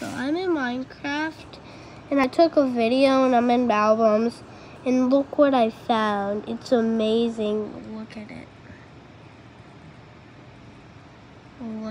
So I'm in Minecraft and I took a video and I'm in albums and look what I found. It's amazing. Look at it. Look